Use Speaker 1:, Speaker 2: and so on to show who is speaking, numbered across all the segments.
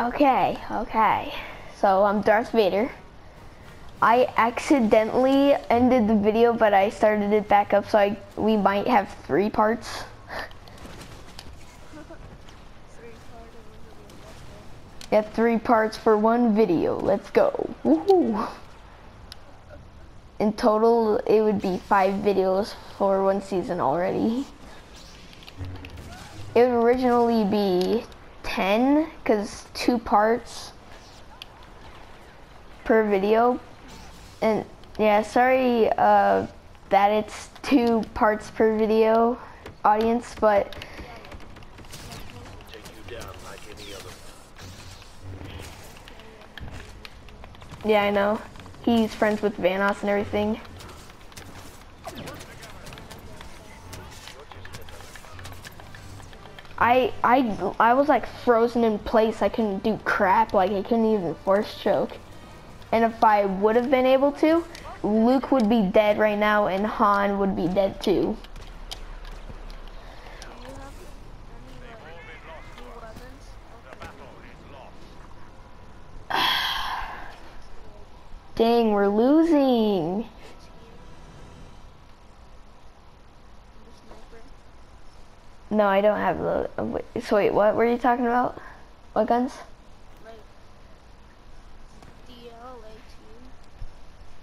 Speaker 1: Okay, okay. So I'm Darth Vader. I accidentally ended the video, but I started it back up, so I we might have three parts.
Speaker 2: Three
Speaker 1: Yeah, three parts for one video. Let's go. Woohoo! In total, it would be five videos for one season already. It would originally be 10, because two parts per video. And yeah, sorry uh, that it's two parts per video, audience, but yeah, I know. He's friends with Vanos and everything. I I I was like frozen in place. I couldn't do crap. Like I couldn't even force choke. And if I would have been able to, Luke would be dead right now, and Han would be dead too. Dang, we're losing.
Speaker 2: The sniper.
Speaker 1: No, I don't have the. uh, wait, So wait, what were you talking about? What guns?
Speaker 2: Like DL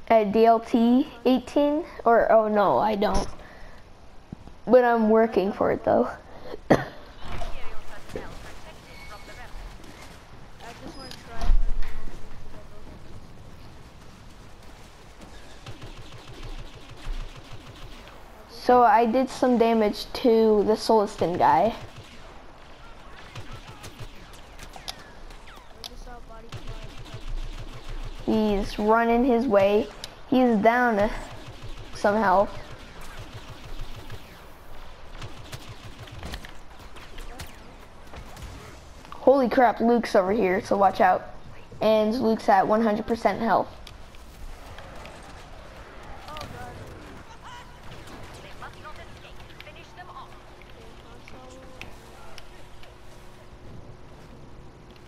Speaker 1: A DLT 18? Or oh no, I don't. But I'm working for it though.
Speaker 2: I just want to try learning how to get those weapons.
Speaker 1: So I did some damage to the Soliston guy. He's running his way. He's down some health. Holy crap, Luke's over here, so watch out. And Luke's at 100% health.
Speaker 2: Oh god. Console.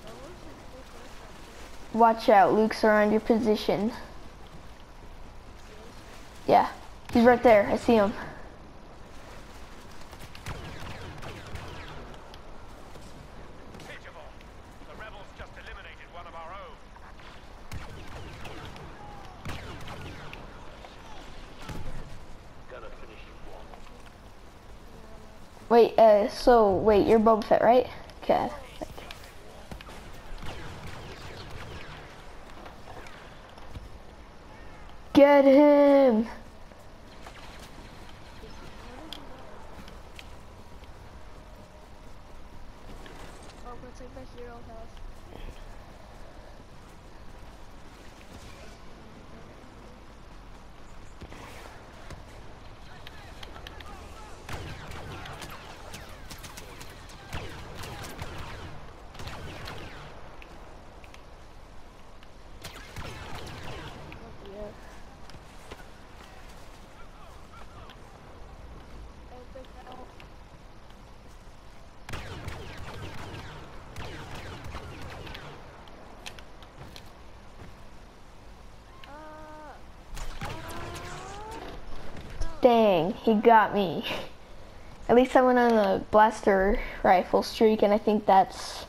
Speaker 2: Oh, where's the full first
Speaker 1: Watch out, Luke's around your position. Yeah, he's right there. I see him. Wait, uh, so, wait, you're Boba Fett, right? Okay. Get him!
Speaker 2: Oh, yeah. Epic health. Uh,
Speaker 1: Dang, he got me. At least I went on a blaster rifle streak, and I think that's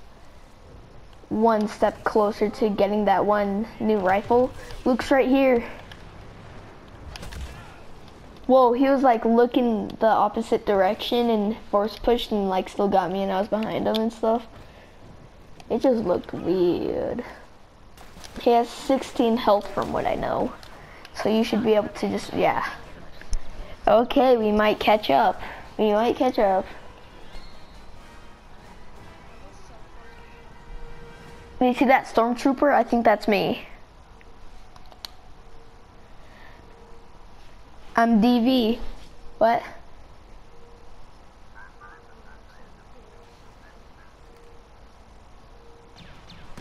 Speaker 1: one step closer to getting that one new rifle. Luke's right here. Whoa, he was like looking the opposite direction and force pushed and like still got me and I was behind him and stuff. It just looked weird. He has 16 health from what I know. So you should be able to just, yeah. Okay, we might catch up. We might catch up. You see that stormtrooper? I think that's me. I'm DV. What?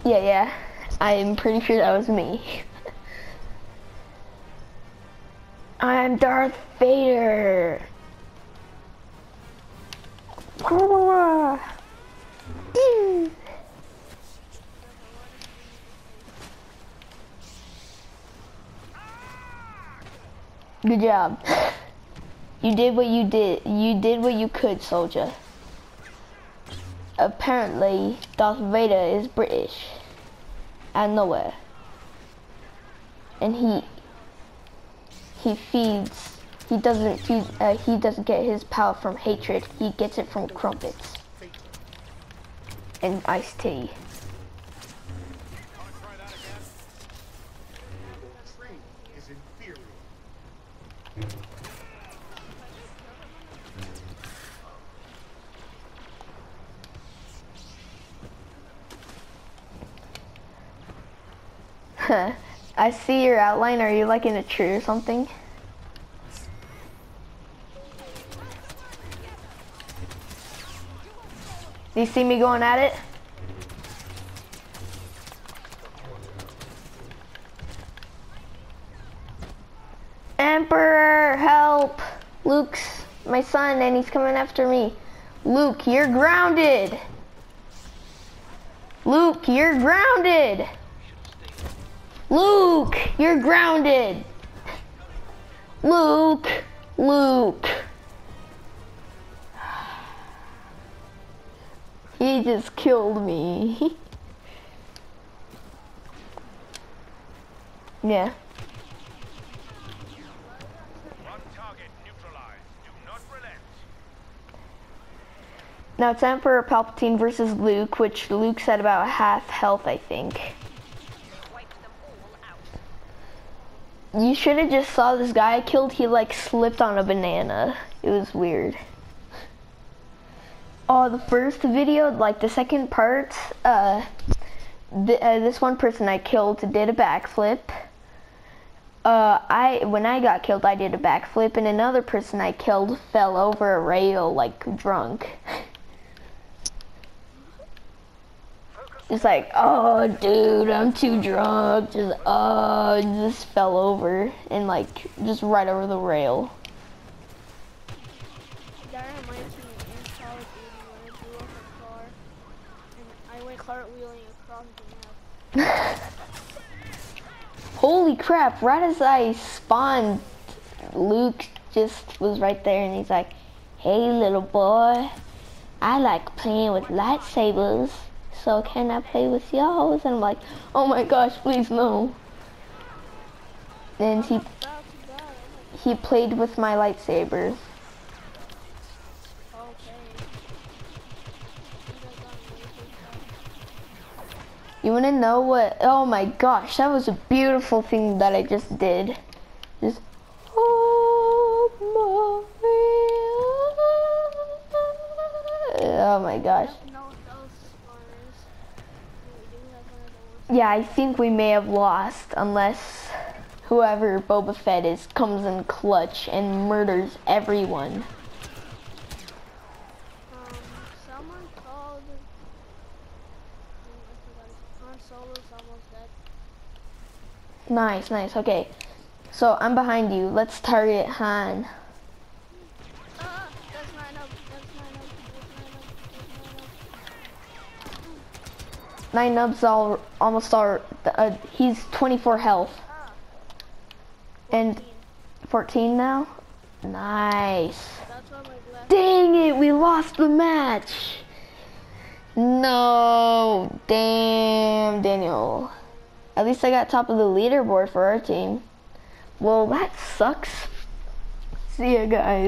Speaker 1: Yeah, yeah. I'm pretty sure that was me. I'm Darth Vader. Good job. You did what you did. You did what you could, soldier. Apparently, Darth Vader is British. Out of nowhere. And he he feeds he doesn't feed uh, he doesn't get his power from hatred. He gets it from crumpets and iced tea.
Speaker 3: Inferior.
Speaker 1: I see your outline. Are you like in a tree or something? Do you see me going at it? Emperor, help! Luke's my son and he's coming after me. Luke, you're grounded! Luke, you're grounded! Luke, you're grounded. Luke, Luke. He just killed me. yeah. Now it's Emperor Palpatine versus Luke, which Luke's at about half health, I think. You should have just saw this guy I killed. He like slipped on a banana. It was weird. Oh, the first video, like the second part, uh, th uh, this one person I killed did a backflip. Uh, I when I got killed, I did a backflip, and another person I killed fell over a rail like drunk. It's like, oh, dude, I'm too drunk. Just, uh, just fell over and like just right over the rail.
Speaker 2: That reminds me in Call of Duty when I blew up a car and I went cartwheeling across the map.
Speaker 1: Holy crap! Right as I spawned, Luke just was right there, and he's like, "Hey, little boy, I like playing with lightsabers." So can I play with y'all? And I'm like, oh my gosh, please no. And he he played with my lightsaber.
Speaker 2: You
Speaker 1: wanna know what? Oh my gosh, that was a beautiful thing that I just did. Just. Oh my oh gosh.
Speaker 2: No, those spawners. We do have one of the worst.
Speaker 1: Yeah, I think we may have lost unless whoever Boba Fett is comes in clutch and murders everyone.
Speaker 2: Um, someone called. I forgot. his- Han Solo's almost dead.
Speaker 1: Nice, nice. Okay. So I'm behind you. Let's target Han. Nine nubs all almost all. Uh, he's 24 health and 14 now. Nice. Dang it, we lost the match. No, damn, Daniel. At least I got top of the leaderboard for our team. Well, that sucks. See ya, guys.